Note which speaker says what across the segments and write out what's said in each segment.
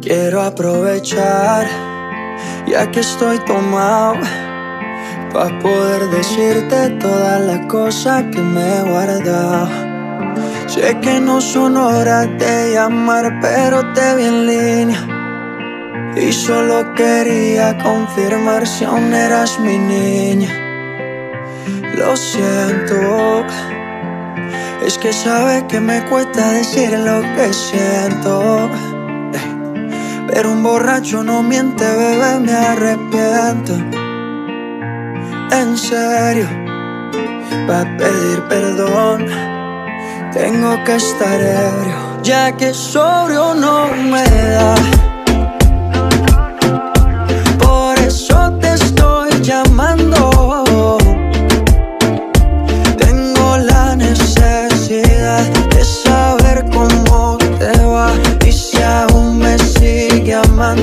Speaker 1: Quiero aprovechar, ya que estoy tomado, para poder decirte todas las cosas que me he guardado. Sé que no son horas de llamar, pero te vi en línea. Y solo quería confirmar si aún eras mi niña. Lo siento, es que sabes que me cuesta decir lo que siento. Pero un borracho no miente, bebé, me arrepiento. En serio, para pedir perdón, tengo que estar ebrio, ya que sobrio no me da.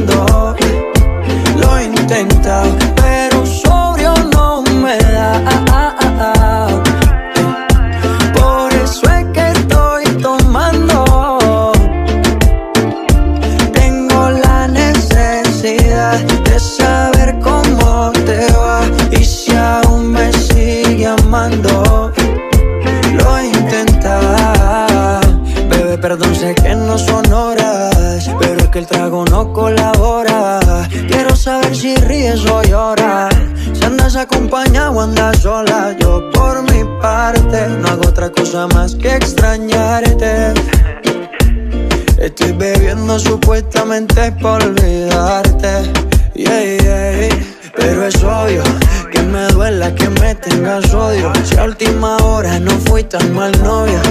Speaker 1: Lo he intentado, pero sobrio no me da. Por eso es que estoy tomando. Tengo la necesidad de saber cómo te va y si aún me sigue amando. Lo he intentado, bebé, perdón, sé que no son horas, que el trago no colabora. Quiero saber si ríes o lloras, si andas acompañado o andas sola. Yo por mi parte no hago otra cosa más que extrañarte. Estoy bebiendo supuestamente por olvidarte. Pero es obvio que me duela que me tengas odio. Si a última hora no fui tan mal novia.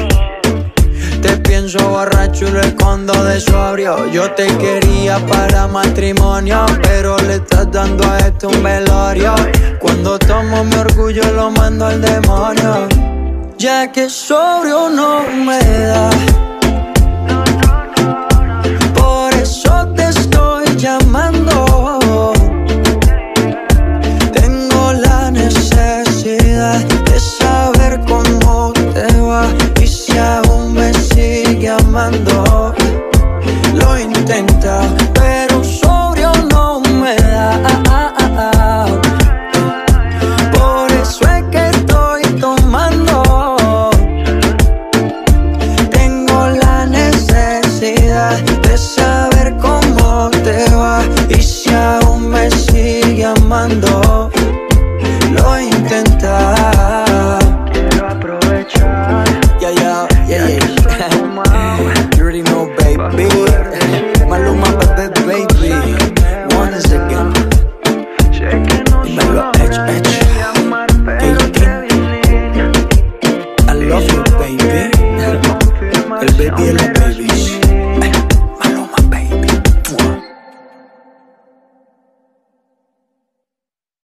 Speaker 1: Pienso borracho y lo escondo de sobrio. Yo te quería para matrimonio, pero le estás dando a esto un velorio. Cuando tomo mi orgullo lo mando al demonio. Ya que sobrio no intenta, pero sobrio no me da. Por eso es que estoy tomando. Tengo la necesidad de saber cómo te va y si aún me sigue amando.